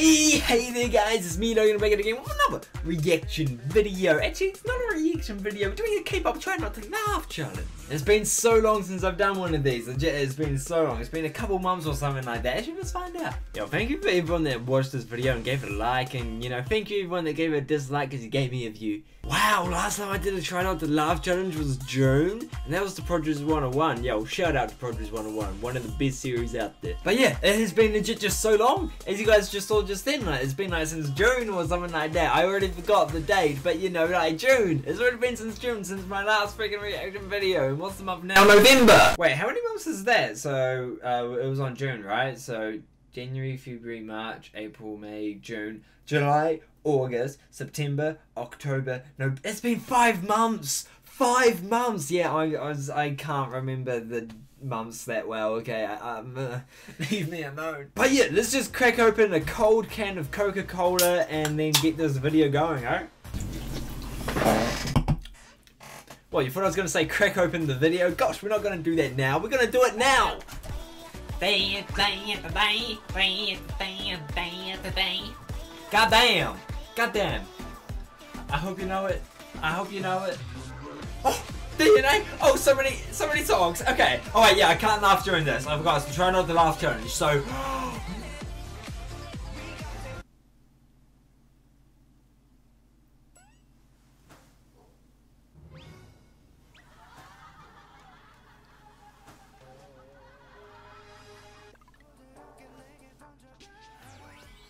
Hey, there guys, it's me Logan back again with another reaction video. Actually, it's not a reaction video, we're doing a K-pop try not to laugh challenge. It's been so long since I've done one of these, legit, it's been so long. It's been a couple months or something like that, actually let's find out. Yo, thank you for everyone that watched this video and gave it a like, and you know, thank you everyone that gave it a dislike because you gave me a view. Wow, last time I did a try not to laugh challenge was June, and that was the Produce 101. Yo, shout out to Produce 101, one of the best series out there. But yeah, it has been legit just so long, as you guys just saw just then, like, it's been like since June or something like that. I already forgot the date, but you know, like June. It's already been since June, since my last freaking reaction video. And what's the month now? November! Wait, how many months is that? So, uh, it was on June, right? So, January, February, March, April, May, June, July, August, September, October. No, it's been five months. Five months. Yeah, I, I was. I can't remember the months that well. Okay, um, uh, leave me alone. But yeah, let's just crack open a cold can of Coca Cola and then get this video going. Alright. Well, you thought I was gonna say crack open the video? Gosh, we're not gonna do that now. We're gonna do it now. Goddamn! Goddamn! I hope you know it. I hope you know it. Oh, do Oh, so many, so many songs. Okay. All right. Yeah, I can't laugh during this. I forgot. So try not to laugh challenge. So.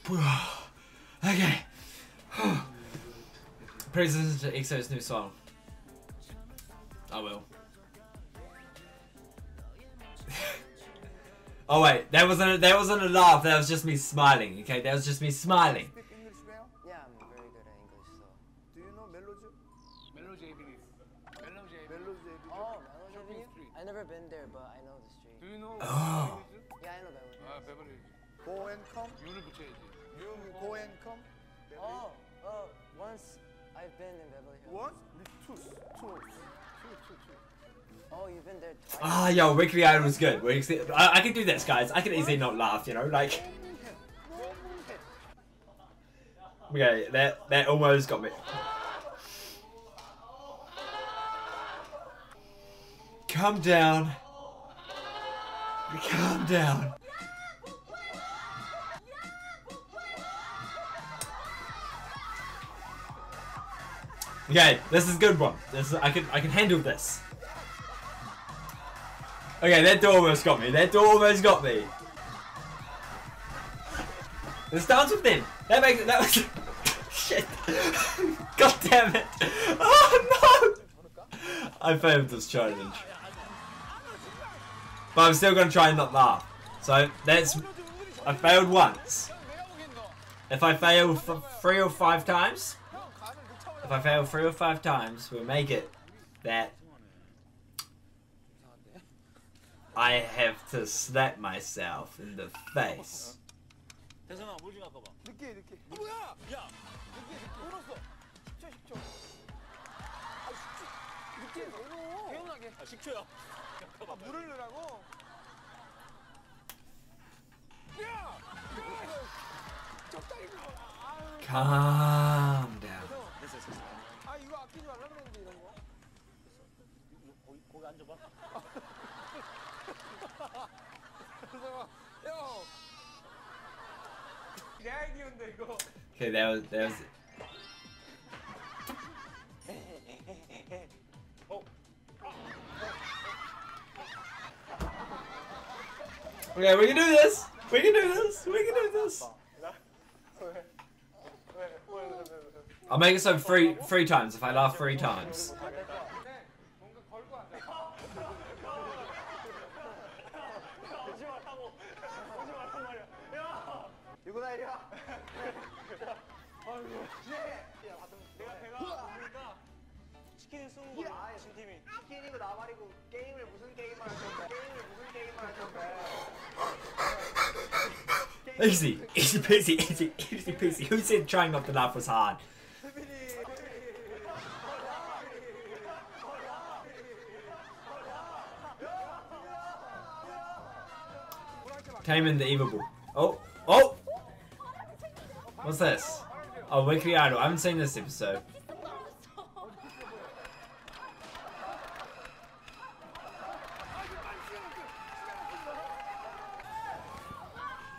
okay. Listen to EXO's new song. I will. oh wait, that wasn't a, that wasn't a laugh. That was just me smiling. Okay, that was just me smiling. Yeah, I'm very good at English. Do you know Oh, Street. I never been there, but I know the street. Do you know? Yeah, I know Beverly. And. You and. Oh, once I've been in Beverly Hills. Once? Two, two. Oh. Ah, yo, Weekly Idol was good. I, I can do this, guys. I can easily not laugh. You know, like. Okay, that that almost got me. Calm down. Calm down. Okay, this is a good one. This is, I can I can handle this. Okay, that door almost got me. That door almost got me. Let's dance with them. That makes it. that was shit. God damn it! Oh no! I failed this challenge, but I'm still gonna try and not laugh. So that's I failed once. If I fail three or five times, if I fail three or five times, we'll make it that I have to slap myself in the face. 대 아 이거 아끼지 말라 그랬는데 이런 거. 거기, 거기 앉아봐 그래서 형. 내 아이디어인데 이거. Okay, that was that was. Okay, we can do this. We can do this. We can do this. I'll make it so three three times if I laugh three times. Easy, easy peasy, easy, easy peasy. Who said trying not to laugh was hard? Tame and the Evil Bull. Oh, oh! What's this? Oh, Weekly Idol. I haven't seen this episode.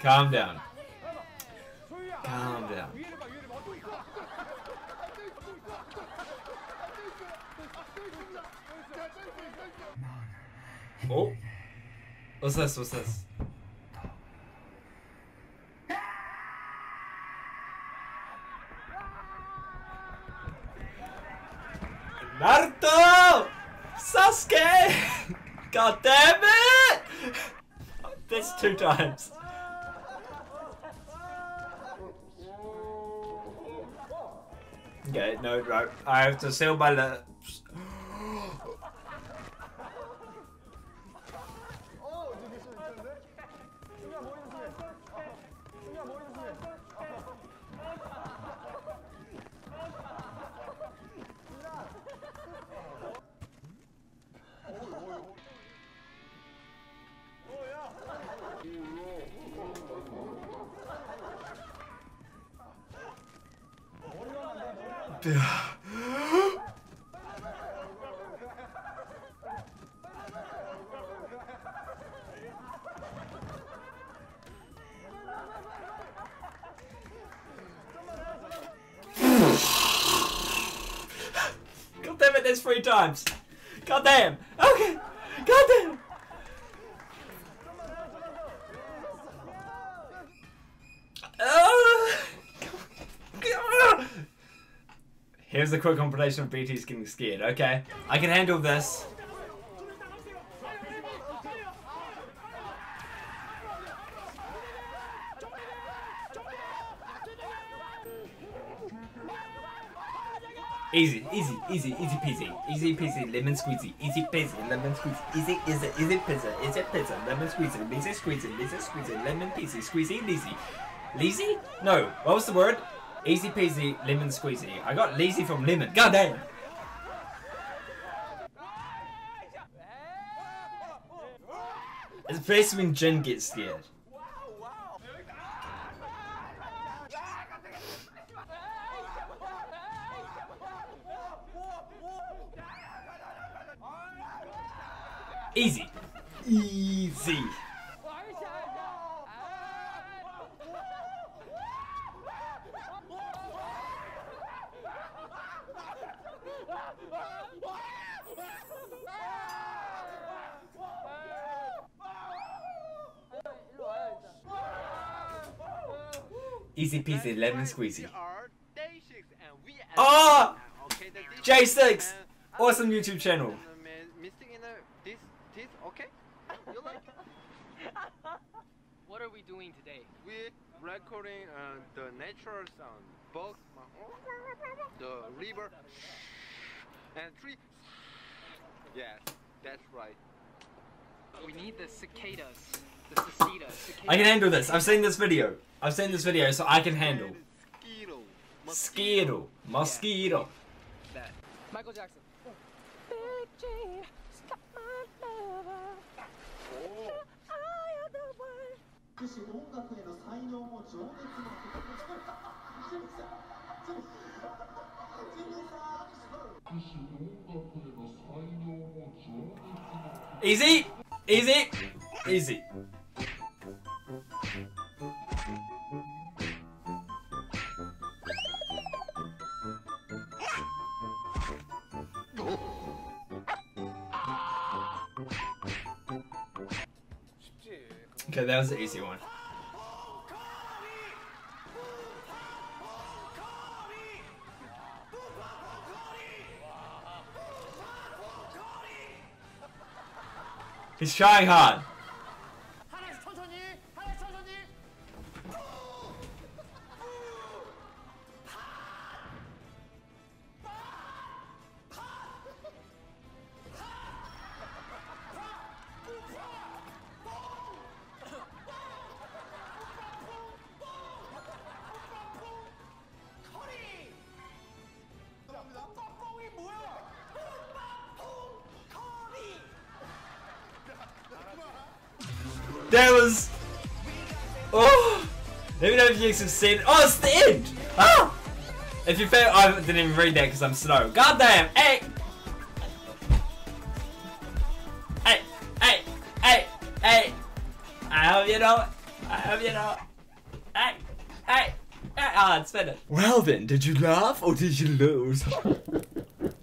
Calm down. Calm down. Oh. What's this? What's this? Naruto! Sasuke! God damn it! That's two times. Okay, no, right. I have to seal my lips. God damn it, there's three times. God damn. Okay. God damn. Here's a quick compilation of BTS getting scared. Okay, I can handle this. Easy, easy, easy, easy peasy, easy peasy, lemon squeezy, easy peasy, lemon squeezy, easy, easy, easy pizza, easy pizza, lemon squeezy, easy squeezy, easy squeezy, lemon peasy, squeezy, lazy. Lazy? No, what was the word? Easy peasy, lemon squeezy. I got lazy from lemon. God damn. It's basically when Jin gets scared. Easy. Easy. Easy peasy, lemon squeezy. Ah! J6! Awesome YouTube channel. Missing in a this this okay? You like? What are we doing today? We're recording uh, the natural sound, both the river and tree. Yes, that's right. We need the cicadas. The cicadas. cicadas. I can handle this. I've seen this video. I've seen this video, so I can handle. Mosquito. Mosquito. Mosquito. that. Michael Jackson. Easy. Easy. Easy. Okay, that was the easy one. He's trying hard. That was. Oh! Let me know if you succeeded. Oh, it's the end! Ah! If you fail, I didn't even read that because I'm slow. God damn! Hey! Hey! Hey! Hey! Hey! I hope you know it. I hope you know it. Hey! Hey! Hey! Ah, it's finished. Well then, did you laugh or did you lose?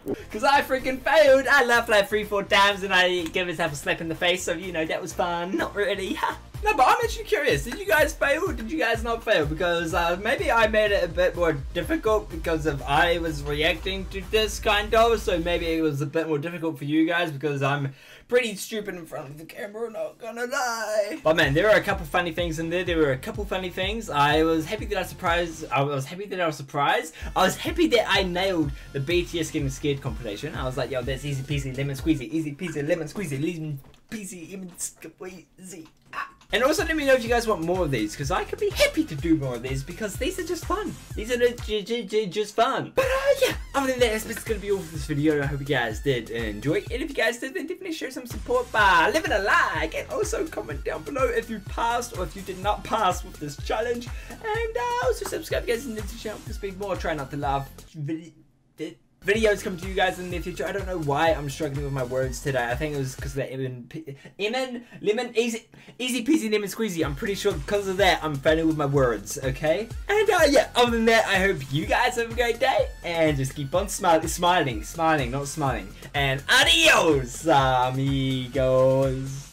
Because I freaking failed. I laughed like three, four times and I gave myself a slap in the face, so you know, that was fun. Not really. no, but I'm actually curious. Did you guys fail did you guys not fail? Because uh, maybe I made it a bit more difficult because of I was reacting to this kind of, so maybe it was a bit more difficult for you guys because I'm pretty stupid in front of the camera, not gonna lie. But man, there were a couple funny things in there. There were a couple funny things. I was happy that I surprised. I was happy that I was surprised. I was happy that I nailed the BTS getting scared competition. I was like, yo, that's easy peasy lemon squeezy, easy peasy lemon squeezy, lemon peasy lemon squeezy. Ah. And also let me know if you guys want more of these, because I could be happy to do more of these, because these are just fun. These are just fun. But uh, yeah, other than that, that's going to be all for this video. I hope you guys did enjoy. And if you guys did, then definitely show some support by leaving a like. And also comment down below if you passed or if you did not pass with this challenge. And uh, also subscribe guys new to the channel to speak more. Try not to laugh. Video videos coming to you guys in the future. I don't know why I'm struggling with my words today. I think it was because of the lemon, lemon, lemon, easy, easy peasy lemon squeezy. I'm pretty sure because of that I'm failing with my words. Okay, and uh, yeah. Other than that, I hope you guys have a great day and just keep on smiling, smiling, smiling, not smiling. And adios, amigos.